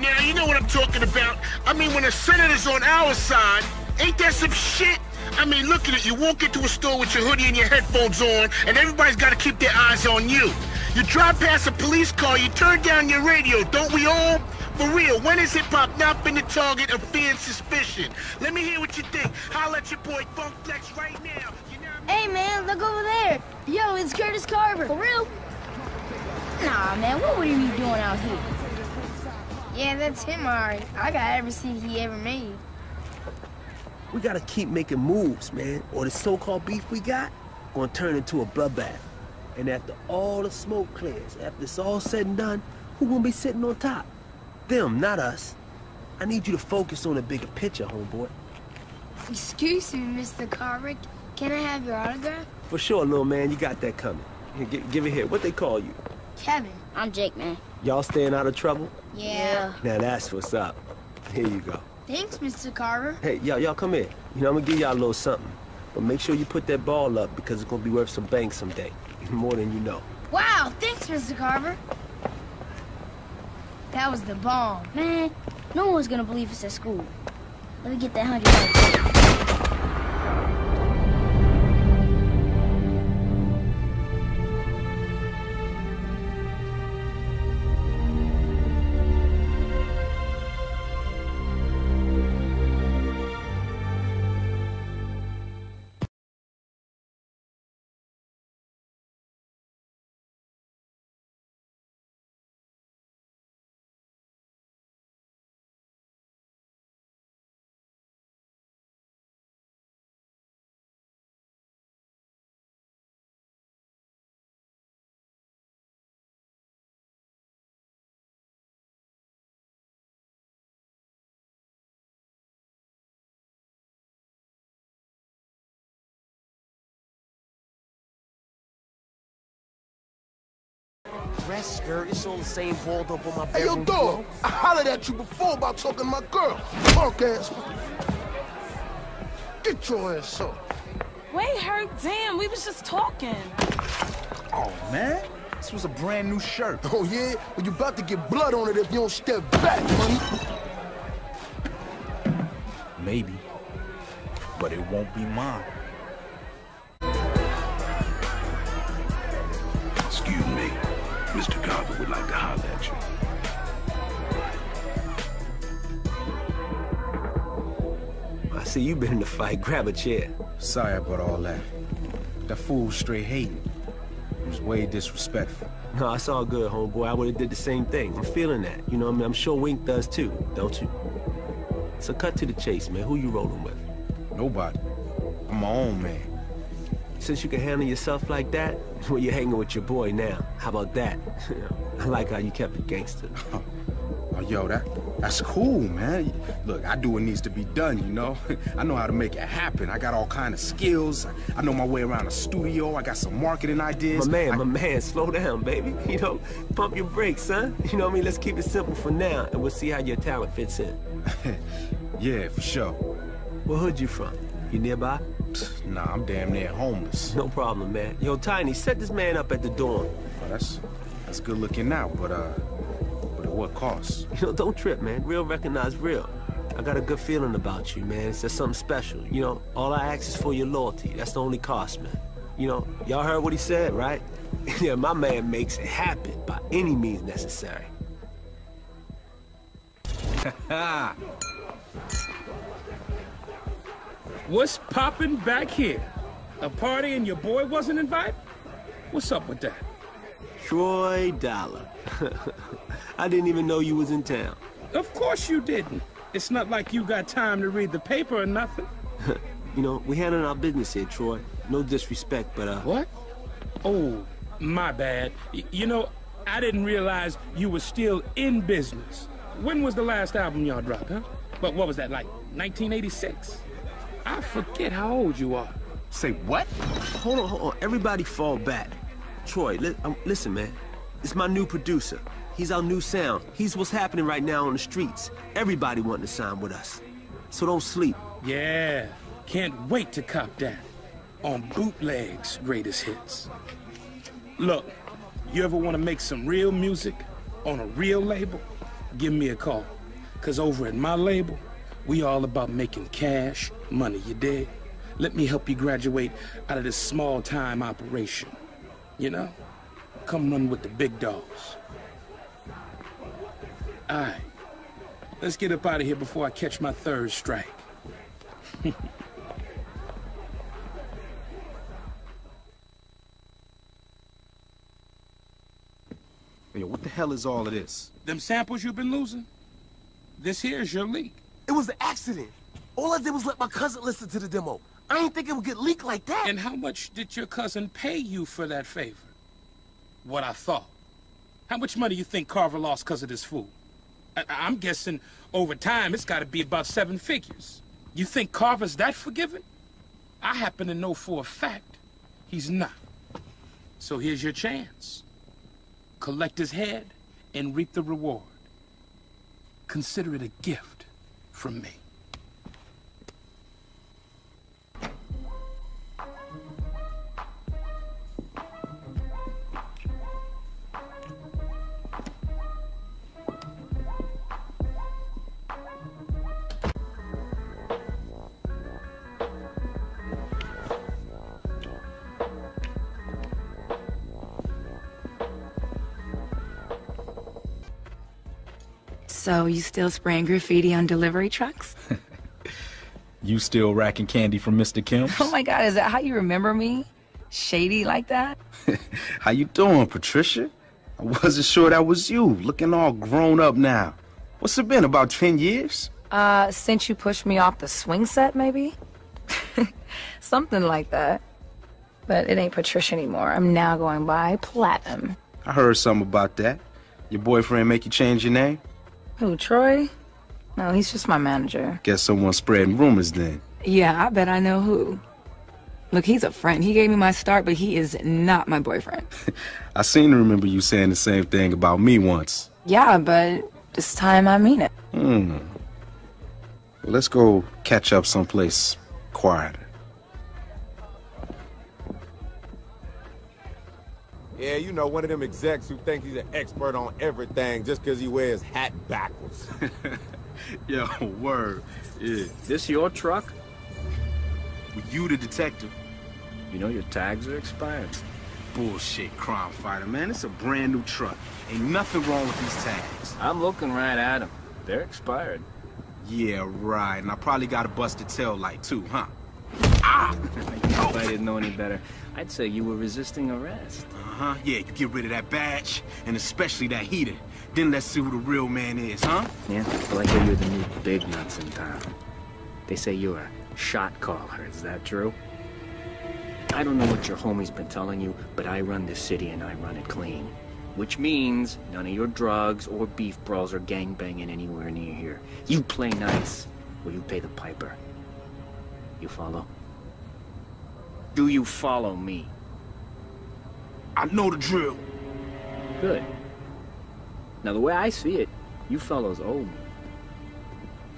now, you know what I'm talking about. I mean, when the senator's on our side, ain't that some shit? I mean, look at it. You walk into a store with your hoodie and your headphones on, and everybody's got to keep their eyes on you. You drive past a police car, you turn down your radio, don't we all? For real, when has hip-hop not been the target of fear and suspicion? Let me hear what you think. Holla at your boy Funk Flex right now. You know I Hey, man, look over there. Yo, it's Curtis Carver. For real? Nah, man, what would you doing out here? Yeah, that's him, all right. I got every CD he ever made. We gotta keep making moves, man, or the so-called beef we got gonna turn into a bloodbath. And after all the smoke clears, after it's all said and done, who gonna be sitting on top? Them, not us. I need you to focus on the bigger picture, homeboy. Excuse me, Mr. Carver. Can I have your autograph? For sure, little man, you got that coming. Here, give it here. What they call you? Kevin. I'm Jake, man. Y'all staying out of trouble? Yeah. Now that's what's up. Here you go. Thanks, Mr. Carver. Hey, y'all, y'all come here. You know, I'm gonna give y'all a little something. But make sure you put that ball up because it's gonna be worth some bank someday. More than you know. Wow, thanks, Mr. Carver. That was the bomb. Man, no one's gonna believe us at school. Let me get that hundred Dress skirt, it's all the same balled up on my Hey, yo, bedroom dog, floor. I hollered at you before about talking to my girl. Punk ass. Get your ass up. Wait, Herc, damn, we was just talking. Oh, man. This was a brand new shirt. Oh, yeah? Well, you about to get blood on it if you don't step back, money. Maybe. But it won't be mine. Mr. Carver would like to holler at you. I see you've been in the fight. Grab a chair. Sorry about all that. That fool was straight hating. He was way disrespectful. No, it's all good, homeboy. I would have did the same thing. I'm feeling that. You know what I mean? I'm sure Wink does too, don't you? So cut to the chase, man. Who you rolling with? Nobody. I'm my own man. Since you can handle yourself like that, well, you're hanging with your boy now. How about that? I like how you kept it gangster. Oh, yo, that that's cool, man. Look, I do what needs to be done, you know? I know how to make it happen. I got all kind of skills. I know my way around a studio. I got some marketing ideas. My man, I- my man, slow down, baby. You know, pump your brakes, son. You know what I mean? Let's keep it simple for now, and we'll see how your talent fits in. yeah, for sure. What hood you from? You nearby? Nah, I'm damn near homeless. No problem, man. Yo, Tiny, set this man up at the dorm. Well, that's that's good looking now, but uh, but at what cost? You know, don't trip, man. Real recognize real. I got a good feeling about you, man. It's just something special. You know, all I ask is for your loyalty. That's the only cost, man. You know, y'all heard what he said, right? yeah, my man makes it happen by any means necessary. What's poppin' back here? A party and your boy wasn't invited? What's up with that? Troy Dollar. I didn't even know you was in town. Of course you didn't. It's not like you got time to read the paper or nothing. You know, we handling our business here, Troy. No disrespect, but uh, What? Oh, my bad. Y- you know, I didn't realize you were still in business. When was the last album y'all dropped, huh? But what was that, like 1986? I forget how old you are. Say what? hold on, hold on. Everybody fall back. Troy, li- um, listen, man. It's my new producer. He's our new sound. He's what's happening right now on the streets. Everybody wanting to sign with us. So don't sleep. Yeah, can't wait to cop that. On Bootleg's greatest hits. Look, you ever want to make some real music on a real label? give me a call. Cause over at my label, we all about making cash, money, you dig? Let me help you graduate out of this small-time operation. You know? Come run with the big dogs. All right. Let's get up out of here before I catch my third strike. Yo, what the hell is all of this? Them samples you've been losing? This here is your leak. It was an accident. All I did was let my cousin listen to the demo. I didn't think it would get leaked like that. And how much did your cousin pay you for that favor? What I thought. How much money you think Carver lost because of this fool? I I'm guessing over time it's got to be about seven figures. You think Carver's that forgiving? I happen to know for a fact he's not. So here's your chance. Collect his head and reap the reward. Consider it a gift from me. So you still spraying graffiti on delivery trucks? You still racking candy from Mr. Kim? Oh my god, is that how you remember me? Shady like that? How you doing, Patricia? I wasn't sure that was you, looking all grown up now. What's it been, about 10 years? Uh, since you pushed me off the swing set, maybe? Something like that. But it ain't Patricia anymore. I'm now going by Platinum. I heard something about that. Your boyfriend make you change your name? Who, Troy? No, he's just my manager. Guess someone's spreading rumors then. Yeah, I bet I know who. Look, he's a friend. He gave me my start, but he is not my boyfriend. I seem to remember you saying the same thing about me once. Yeah, but this time I mean it. Hmm. Well, let's go catch up someplace quieter. Yeah, you know, one of them execs who thinks he's an expert on everything just because he wears hat backwards. Yo, word. Yeah. This your truck? Were you the detective? You know your tags are expired. Bullshit, crime fighter, man. It's a brand new truck. Ain't nothing wrong with these tags. I'm looking right at them. They're expired. Yeah, right. And I probably got a busted tail light too, huh? If I didn't know any better, I'd say you were resisting arrest. Uh-huh. Yeah, you get rid of that badge, and especially that heater. Then let's see who the real man is, huh? Yeah, well, I hear you're the new big nuts in town. They say you're a shot caller, is that true? I don't know what your homie's been telling you, but I run this city and I run it clean. Which means none of your drugs or beef brawls or gangbanging anywhere near here. You play nice, or you pay the piper. You follow? Do you follow me? I know the drill. Good. Now, the way I see it, you fellows owe me.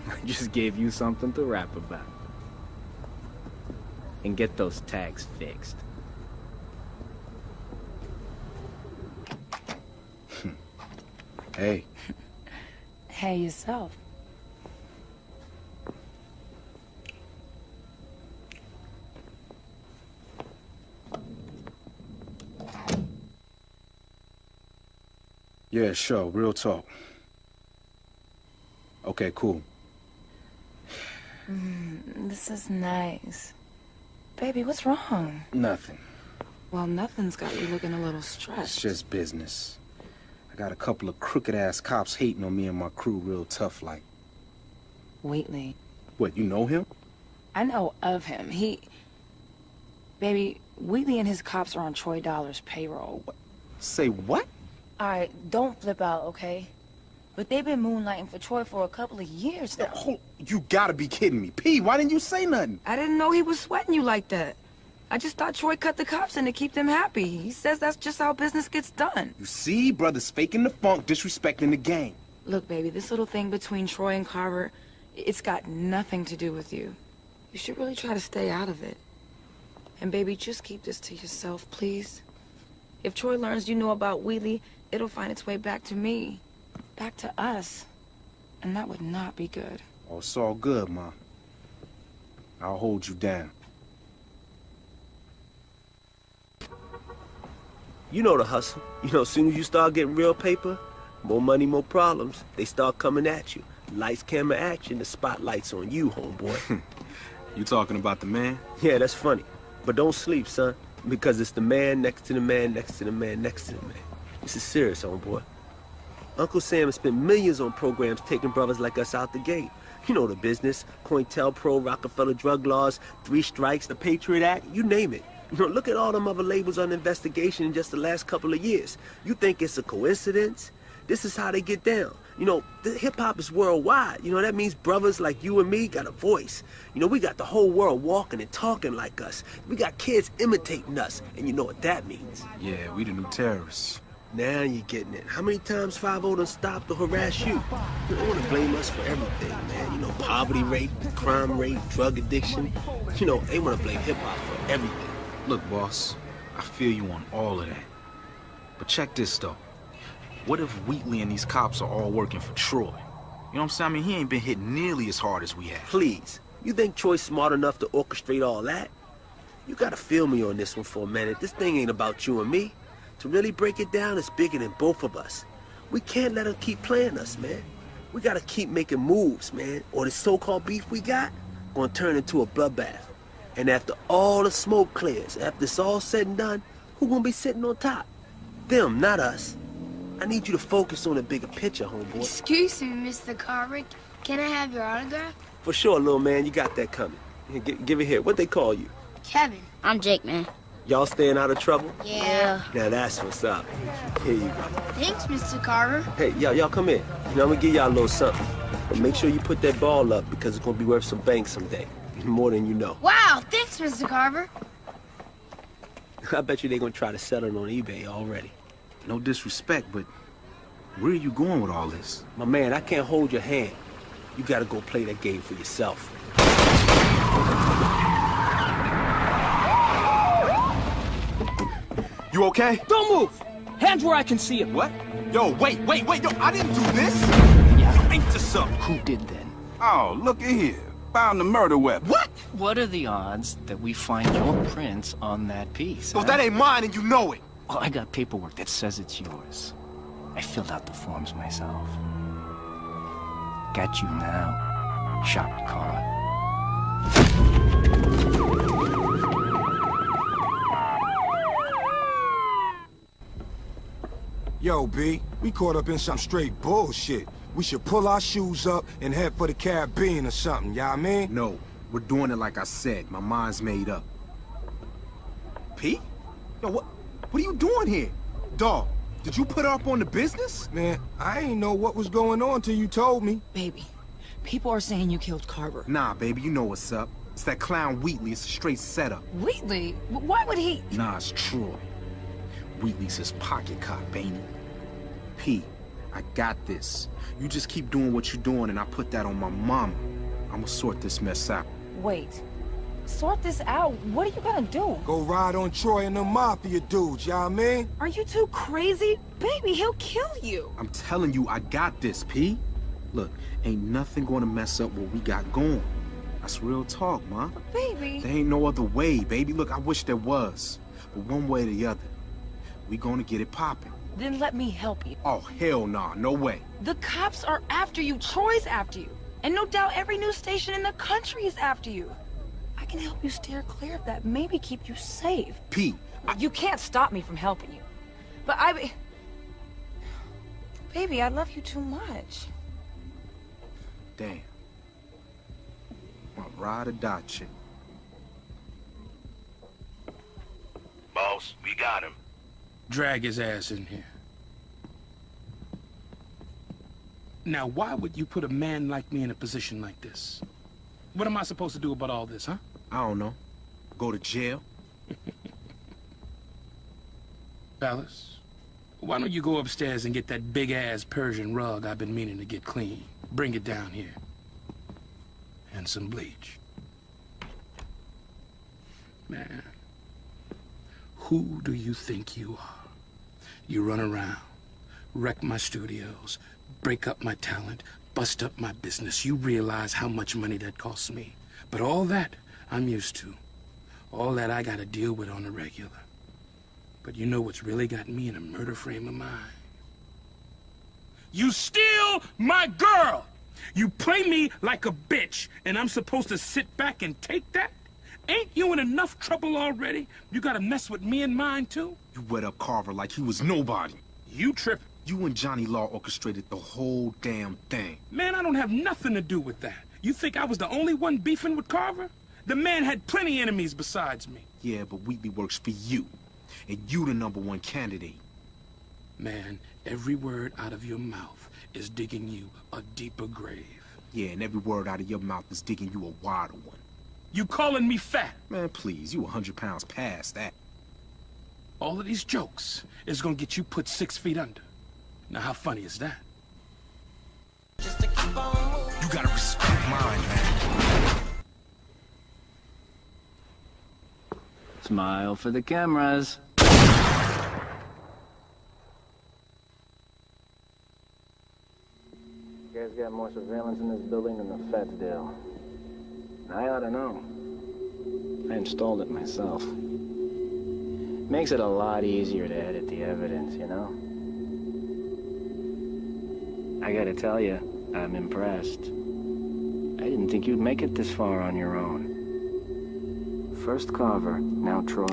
I just gave you something to rap about. And get those tags fixed. Hey. Hey, yourself. Yeah, sure. Real talk. Okay, cool. Mm, this is nice. Baby, what's wrong? Nothing. Well, nothing's got you looking a little stressed. It's just business. I got a couple of crooked ass cops hating on me and my crew real tough like. Wheatley. What, you know him? I know of him. He... Baby, Wheatley and his cops are on Troy Dollar's payroll. Say what? Alright, don't flip out, okay? But they've been moonlighting for Troy for a couple of years now. Hold, you gotta be kidding me. P, why didn't you say nothing? I didn't know he was sweating you like that. I just thought Troy cut the cops in to keep them happy. He says that's just how business gets done. You see, brother's faking the funk, disrespecting the game. Look, baby, this little thing between Troy and Carver, it's got nothing to do with you. You should really try to stay out of it. And baby, just keep this to yourself, please. If Troy learns you know about Wheatley, it'll find its way back to me. back to us. And that would not be good. Oh, it's all good, Ma. I'll hold you down. You know the hustle. You know, as soon as you start getting real paper, more money, more problems, they start coming at you. Lights, camera, action, the spotlight's on you, homeboy. you talking about the man? Yeah, that's funny. But don't sleep, son, because it's the man next to the man next to the man next to the man. This is serious, homeboy. Uncle Sam has spent millions on programs taking brothers like us out the gate. You know the business. COINTELPRO, Rockefeller drug laws, three strikes, the Patriot Act, you name it. You know, look at all them other labels on investigation in just the last couple of years. You think it's a coincidence? This is how they get down. You know, hip-hop is worldwide. You know, that means brothers like you and me got a voice. You know, we got the whole world walking and talking like us. We got kids imitating us, and you know what that means. Yeah, we the new terrorists. Now you're getting it. How many times 5 done stopped to harass you? You don't want to blame us for everything, man. You know, poverty rate, crime rate, drug addiction. You know, they want to blame hip-hop for everything. Look, boss, I feel you on all of that. But check this, though. What if Wheatley and these cops are all working for Troy? You know what I'm saying? I mean, he ain't been hit nearly as hard as we have. Please. You think Troy's smart enough to orchestrate all that? You gotta feel me on this one for a minute. This thing ain't about you and me. To really break it down, it's bigger than both of us. We can't let them keep playing us, man. We gotta keep making moves, man, or the so-called beef we got gonna turn into a bloodbath. And after all the smoke clears, after it's all said and done, who gonna be sitting on top? Them, not us. I need you to focus on the bigger picture, homeboy. Excuse me, Mr. Carver. Can I have your autograph? For sure, little man. You got that coming. Here, give it here. What they call you? Kevin. I'm Jake, man. Y'all staying out of trouble? Yeah. Now that's what's up. Here you go. Thanks, Mr. Carver. Hey, y'all, y'all come in. You know, I'm gonna give y'all a little something. But make sure you put that ball up because it's gonna be worth some bank someday. More than you know. Wow, thanks, Mr. Carver. I bet you they're gonna try to sell it on eBay already. No disrespect, but where are you going with all this? My man, I can't hold your hand. You gotta go play that game for yourself. You okay? Don't move! Hands where I can see it. What? Yo, wait, wait, wait, yo, I didn't do this! Yeah. You ain't to something. Who did then? Oh, look at here. Found the murder weapon. What? What are the odds that we find your prints on that piece? Well, huh? that ain't mine and you know it. Well, I got paperwork that says it's yours. I filled out the forms myself. Got you now, shot caller. Yo, B, we caught up in some straight bullshit. We should pull our shoes up and head for the Caribbean or something, y'all I mean? No, we're doing it like I said. My mind's made up. Pete? Yo, what, what are you doing here? Dog, did you put up on the business? Man, I ain't know what was going on till you told me. Baby, people are saying you killed Carver. Nah, baby, you know what's up. It's that clown Wheatley. It's a straight setup. Wheatley? Why would he? Nah, it's Troy. Wheatley's his pocket cop, ain't he? P, I got this. You just keep doing what you're doing and I put that on my mama. I'ma sort this mess out. Wait. Sort this out? What are you gonna do? Go ride on Troy and the Mafia dudes, y'all I mean? Are you too crazy? Baby, he'll kill you. I'm telling you, I got this, P. Look, ain't nothing gonna mess up what we got going. That's real talk, ma. But baby. There ain't no other way, baby. Look, I wish there was. But one way or the other, we gonna get it popping. Then let me help you. Oh, hell nah, no way. The cops are after you. Troy's after you. And no doubt every news station in the country is after you. I can help you steer clear of that, maybe keep you safe. Pete, I... You can't stop me from helping you. But I... Baby, I love you too much. Damn. My ride or die chick. Boss, we got him. Drag his ass in here. Now, why would you put a man like me in a position like this? What am I supposed to do about all this, huh? I don't know. Go to jail? Palace, why don't you go upstairs and get that big-ass Persian rug I've been meaning to get clean? Bring it down here. And some bleach. Man, who do you think you are? You run around, wreck my studios, break up my talent, bust up my business. You realize how much money that costs me. But all that, I'm used to. All that I gotta deal with on a regular. But you know what's really got me in a murder frame of mind? You steal my girl! You play me like a bitch, and I'm supposed to sit back and take that? Ain't you in enough trouble already? You gotta mess with me and mine, too? You wet up Carver like he was nobody. You trip. You and Johnny Law orchestrated the whole damn thing. Man, I don't have nothing to do with that. You think I was the only one beefing with Carver? The man had plenty enemies besides me. Yeah, but Wheatley works for you. And you the number one candidate. Man, every word out of your mouth is digging you a deeper grave. Yeah, and every word out of your mouth is digging you a wider one. You calling me fat? Man, please, you a hundred pounds past that. All of these jokes is gonna get you put six feet under. Now, how funny is that? You gotta respect mine, man. Smile for the cameras. You guys got more surveillance in this building than the feds do. I ought to know. I installed it myself. Makes it a lot easier to edit the evidence, you know? I gotta tell you, I'm impressed. I didn't think you'd make it this far on your own. First Carver, now Troy.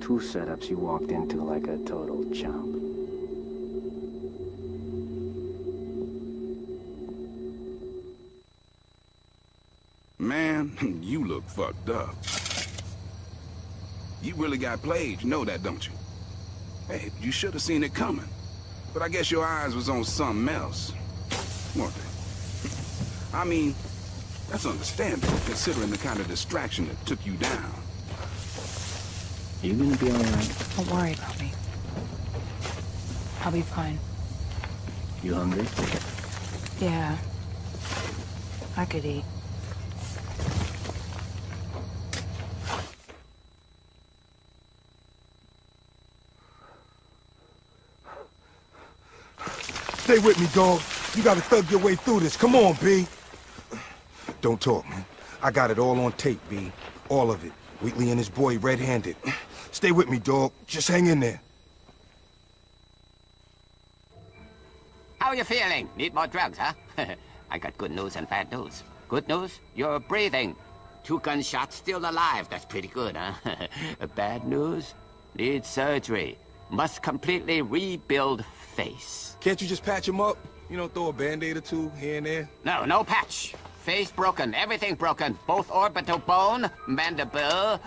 Two setups you walked into like a total chump. Man, you look fucked up. You really got played, you know that, don't you? Hey, you should have seen it coming. But I guess your eyes was on something else. weren't they? I mean, that's understandable, considering the kind of distraction that took you down. You gonna be alright? Don't worry about me. I'll be fine. You hungry? Yeah. I could eat. Stay with me, dog. You gotta thug your way through this. Come on, B. Don't talk, man. I got it all on tape, B. All of it. Wheatley and his boy red-handed. Stay with me, dog. Just hang in there. How are you feeling? Need more drugs, huh? I got good news and bad news. Good news, you're breathing. Two gunshots, still alive. That's pretty good, huh? bad news, need surgery. Must completely rebuild face. Can't you just patch him up? You know, throw a band-aid or two here and there? No, no patch. Face broken, everything broken. Both orbital bone, mandible, uh,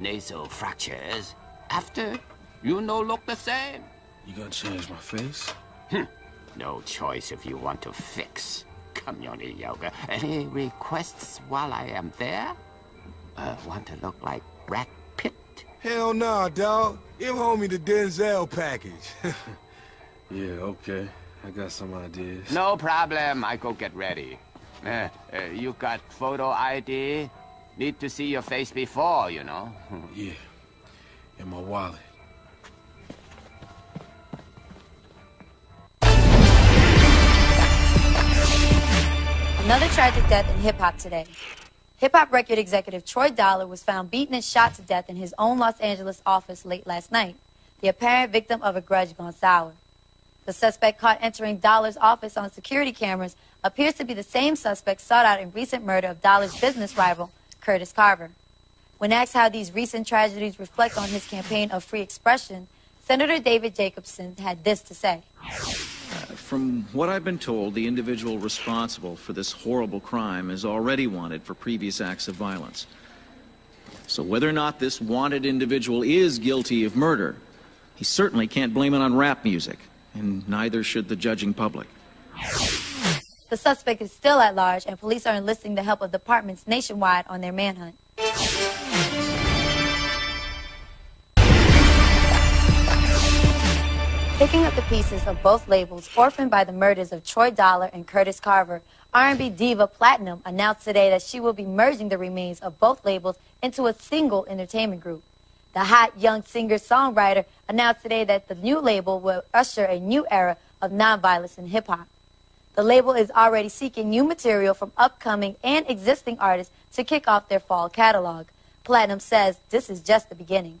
nasal fractures. After, you no look the same. You gonna change my face? Hm. No choice if you want to fix. Community yoga. Any requests while I am there? Uh, want to look like Brad Pitt? Hell nah, dog. Give homie the Denzel package. yeah, okay. I got some ideas. No problem. I go get ready. Uh, uh, you got photo ID? Need to see your face before, you know. yeah. In my wallet. Another tragic death in hip-hop today. Hip-hop record executive Troy Dollar was found beaten and shot to death in his own Los Angeles office late last night, the apparent victim of a grudge gone sour. The suspect caught entering Dollar's office on security cameras appears to be the same suspect sought out in recent murder of Dollar's business rival, Curtis Carver. When asked how these recent tragedies reflect on his campaign of free expression, Senator David Jacobson had this to say. From what I've been told, the individual responsible for this horrible crime is already wanted for previous acts of violence. So whether or not this wanted individual is guilty of murder, he certainly can't blame it on rap music, and neither should the judging public. The suspect is still at large, and police are enlisting the help of departments nationwide on their manhunt. Picking up the pieces of both labels orphaned by the murders of Troy Dollar and Curtis Carver, R&B diva Platinum announced today that she will be merging the remains of both labels into a single entertainment group. The hot young singer-songwriter announced today that the new label will usher a new era of nonviolence in hip-hop. The label is already seeking new material from upcoming and existing artists to kick off their fall catalog. Platinum says this is just the beginning.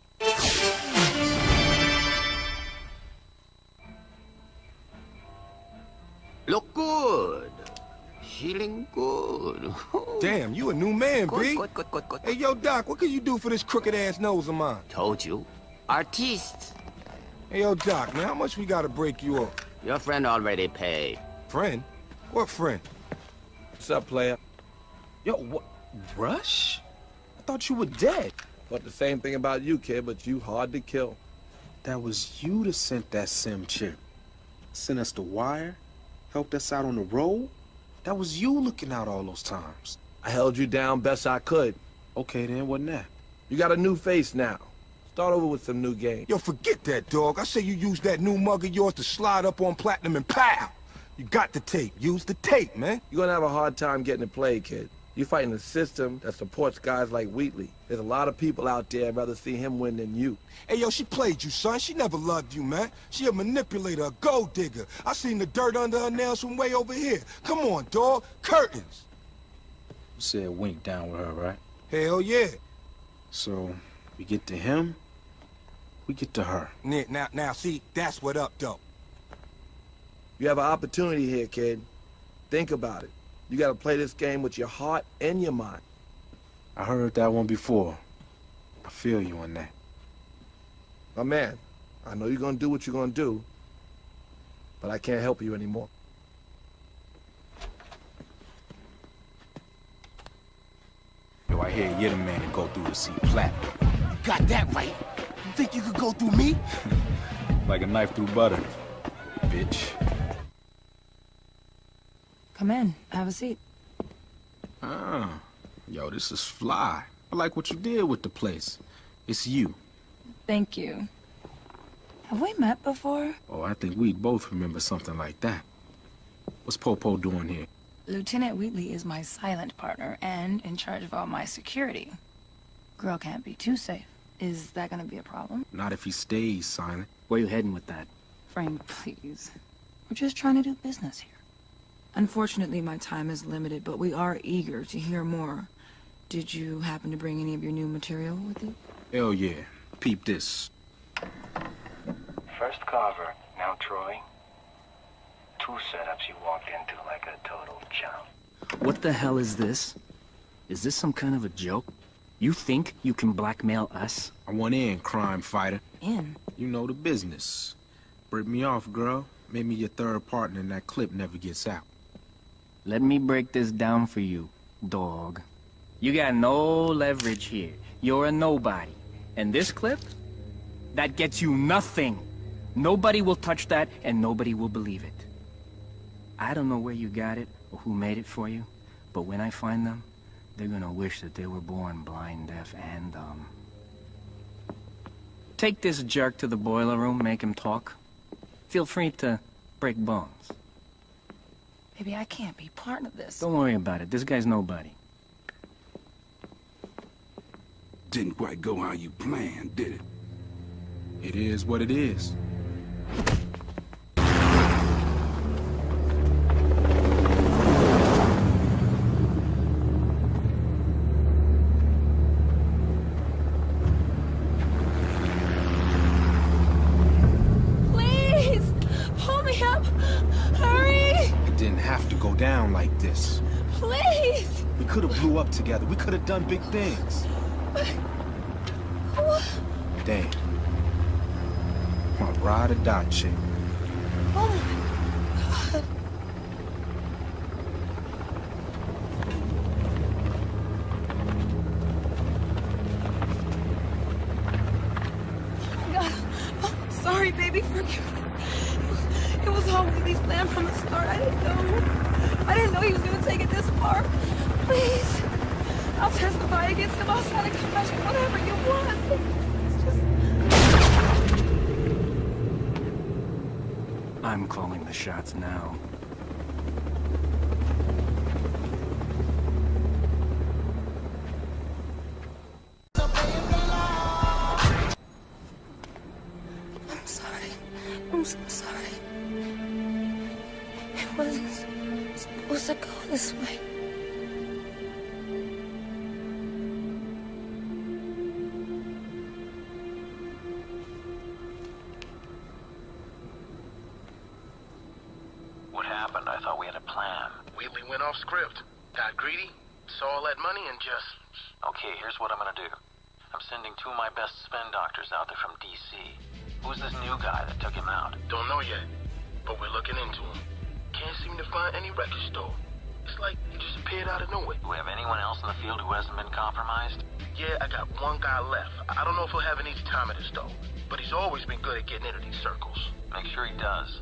Look good. Feeling good. Damn, you a new man, Good, B. good, good, good, good. Hey, yo, Doc, what can you do for this crooked-ass nose of mine? Told you. Artiste. Hey, yo, Doc, man, how much we gotta break you off? Your friend already paid. Friend? What friend? What's up, player? Yo, what? Rush? I thought you were dead. But the same thing about you, kid, but you hard to kill. That was you that sent that sim chip. Sent us the wire, helped us out on the road. That was you looking out all those times. I held you down best I could. Okay, then, wasn't that? You got a new face now. Start over with some new game. Yo, forget that, dog. I say you use that new mug of yours to slide up on Platinum and pow! You got the tape. Use the tape, man. You're gonna have a hard time getting it played, kid. You're fighting a system that supports guys like Wheatley. There's a lot of people out there rather see him win than you. Hey, yo, she played you, son. She never loved you, man. She a manipulator, a gold digger. I seen the dirt under her nails from way over here. Come on, dog. Curtains. You said wink down with her, right? Hell yeah. So, we get to him, we get to her. Now, now, now, see, that's what up, though. You have an opportunity here, kid. Think about it. You gotta play this game with your heart and your mind. I heard that one before. I feel you on that. My man, I know you're gonna do what you're gonna do, but I can't help you anymore. Yo, I hear you're the man to go through to see Platinum. You got that right. You think you could go through me? Like a knife through butter. Bitch. Come in. Have a seat. Ah. Yo, this is fly. I like what you did with the place. It's you. Thank you. Have we met before? Oh, I think we'd both remember something like that. What's Popo doing here? Lieutenant Wheatley is my silent partner and in charge of all my security. Girl can't be too safe. Is that gonna be a problem? Not if he stays silent. Where you heading with that? Frank, please. We're just trying to do business here. Unfortunately, my time is limited, but we are eager to hear more. Did you happen to bring any of your new material with you? Hell yeah. Peep this. First Carver, now Troy. Two setups you walked into like a total chump. What the hell is this? Is this some kind of a joke? You think you can blackmail us? I want in, crime fighter. In? You know the business. Break me off, girl. Maybe your third partner in that clip never gets out. Let me break this down for you, dog. You got no leverage here. You're a nobody. And this clip? That gets you nothing. Nobody will touch that, and nobody will believe it. I don't know where you got it, or who made it for you, but when I find them, they're gonna wish that they were born blind, deaf, and dumb. Take this jerk to the boiler room, make him talk. Feel free to break bones. Baby, I can't be part of this. Don't worry about it. This guy's nobody. Didn't quite go how you planned, did it? It is what it is. Done big things. Damn. My ride or die chick. Oh my god. Sorry, baby. Forgive me. It was all Willie's plan from the start. I didn't know. I didn't know he was gonna take it this far. Please. I'll testify against him. I'll sign a confession. Whatever you want. I'm calling the shots now. Happened? I thought we had a plan. Wheatley went off script. Got greedy, saw all that money, and just... Okay, here's what I'm gonna do. I'm sending two of my best spin doctors out there from D.C. Who's this new guy that took him out? Don't know yet, but we're looking into him. Can't seem to find any record store. It's like he just appeared out of nowhere. Do we have anyone else in the field who hasn't been compromised? Yeah, I got one guy left. I don't know if he'll have an easy time at this, though. But he's always been good at getting into these circles. Make sure he does.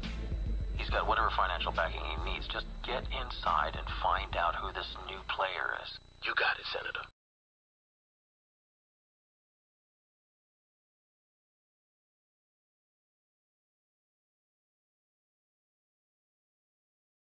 He's got whatever financial backing he needs. Just get inside and find out who this new player is. You got it, Senator.